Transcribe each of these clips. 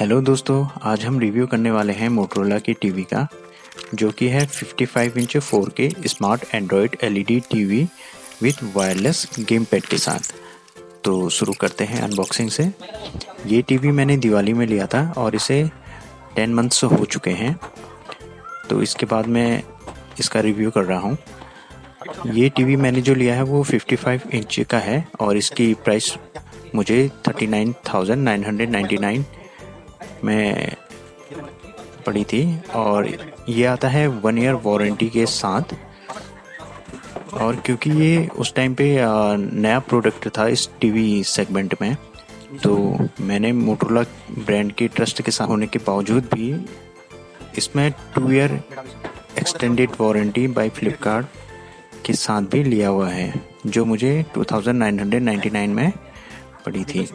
Hello दोस्तों आज हम रिव्यू करने वाले हैं मोटरोला की टीवी का जो कि है 55 inch 4K smart Android LED TV with wireless game pad के साथ। तो शुरू करते हैं अनबॉक्सिंग से। ये टीवी मैंने दिवाली में लिया था और इसे 10 मंथ्स हो चुके हैं। तो इसके बाद मैं इसका रिव्यू कर रहा हूँ। ये टीवी मैंने जो लिया है वो 55 इंच का है और इसकी प्राइस मुझे 39,999 में पड़ी थी और ये आता है वन ईयर वारंटी के साथ। और क्योंकि ये उस टाइम पे नया प्रोडक्ट था इस टीवी सेगमेंट में तो मैंने मोटरोला ब्रांड के ट्रस्ट के साथ होने के बावजूद भी इसमें two year extended warranty by Flipkart के साथ भी लिया हुआ है, जो मुझे 2999 में पड़ी थी।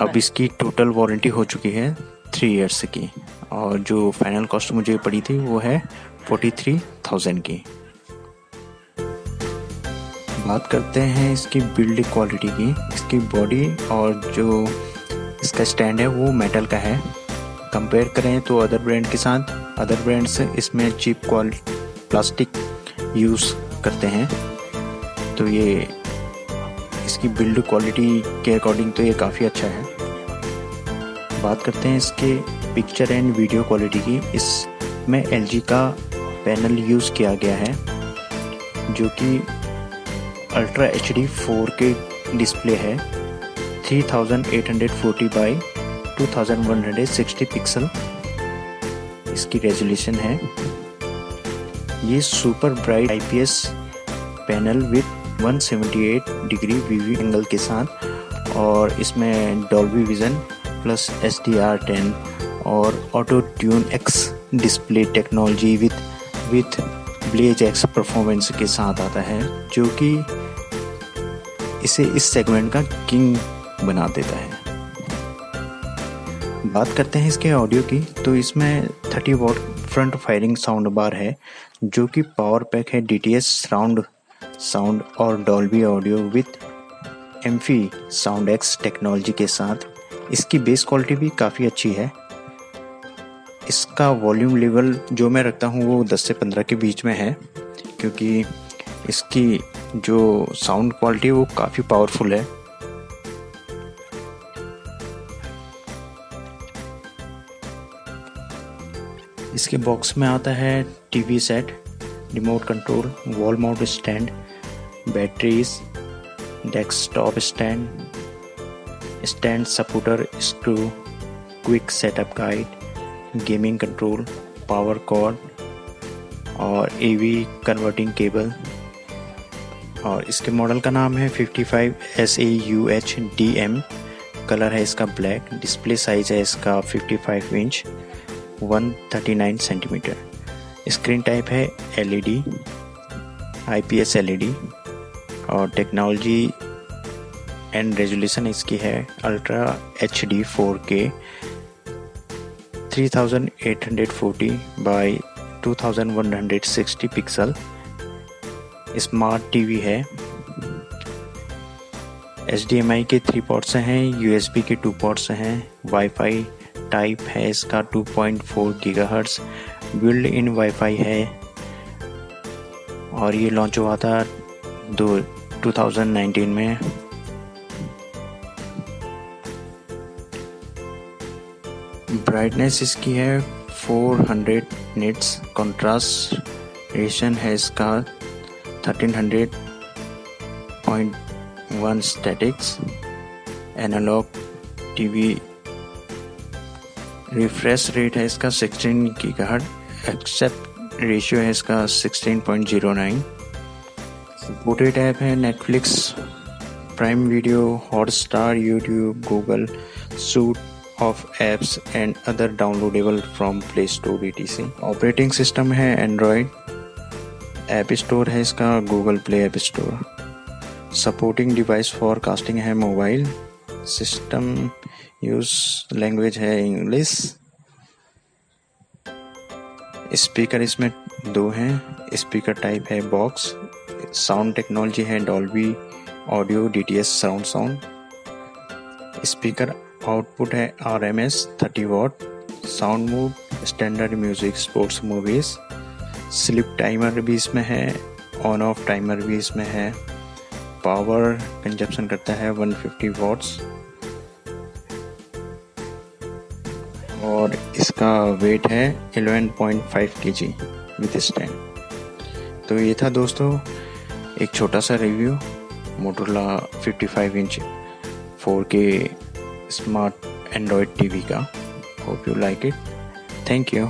अब इसकी टोटल वारंटी हो चुकी है थ्री इयर्स की। और जो फाइनल कॉस्ट मुझे पड़ी थी वो है फोर्टी थ्री थाउज़ेंड की। बात करते हैं इसकी बिल्ड क्वालिटी की। इसकी बॉडी और जो इसका स्टैंड है वो मेटल का है। कंपेयर करें तो अदर ब्रांड के साथ अदर ब्रांड्स इसमें चीप क्वालिटी प्लास्टिक यूज़ करते हैं। तो ये इसकी बिल्ड क्वालिटी के अकॉर्डिंग तो ये काफ़ी अच्छा है। बात करते हैं इसके पिक्चर एंड वीडियो क्वालिटी की। इसमें एलजी का पैनल यूज़ किया गया है, जो कि ultra H D four K display है। 3840 बाई 2160 पिक्सल इसकी रेजोल्यूशन है। ये super bright IPS panel with 178 degree VV angle के साथ और इसमें Dolby vision plus S D R ten और auto tune X display technology with with blaze X performance के साथ आता है, जो कि इसे इस सेगमेंट का किंग बना देता है। बात करते हैं इसके ऑडियो की तो इसमें 30 watt front firing sound bar है, जो कि पावर पैक है D T S sound sound और Dolby audio with amphi sound X technology के साथ। इसकी बेस क्वालिटी भी काफ़ी अच्छी है। इसका वॉल्यूम लेवल जो मैं रखता हूँ वो 10 से 15 के बीच में है, क्योंकि इसकी जो साउंड क्वालिटी वो काफ़ी पावरफुल है। इसके बॉक्स में आता है TV set, remote control, wall mount stand batteries, desktop stand stand supporter, screw, quick setup guide, gaming control, power cord और एवी कन्वर्टिंग केबल। और इसके मॉडल का नाम है 55 S A U H D M colour है इसका black, display size है इसका 55 इंच 139 सेंटीमीटर स्क्रीन टाइप है एलईडी आईपीएस एलईडी और टेक्नोलॉजी एंड रेजोल्यूशन इसकी है ultra H D four K three thousand eight hundred forty by two thousand one hundred sixty pixel. Smart TV है। H D M I के three ports हैं U S B के two ports हैं, wifi type है इसका 2.4 gigahertz. Build in wifi है। और ये लॉन्च हुआ था दो 2019 में। ब्राइटनेस इसकी है 400 निट्स कंट्रास्ट रेशन है इसका 1300.1 statics analog TV refresh rate है इसका 16 गीगाहर्ट एक्सेप्ट रेशियो है इसका 16.09 सपोर्टेड ऐप है Netflix Prime Video Hotstar YouTube Google suite of apps and other downloadable from Play Store E operating system है एंड्रॉयड ऐप स्टोर है इसका Google Play app store supporting device for casting है mobile system use language है English speaker इसमें दो हैं. Speaker type है box sound technology है Dolby audio D T S sound sound. Speaker output है R M S thirty watt. Sound mode standard music, sports movies. Sleep timer भी इसमें है, ऑन ऑफ़ टाइमर भी इसमें है। पावर कंजप्शन करता है 150 फिफ्टी वॉट्स। और इसका वेट है 11.5 पॉइंट फाइव के जी विथ स्टैंड। तो ये था दोस्तों एक छोटा सा review Motorola 55 inch 4K smart Android TV का। Hope you like it thank you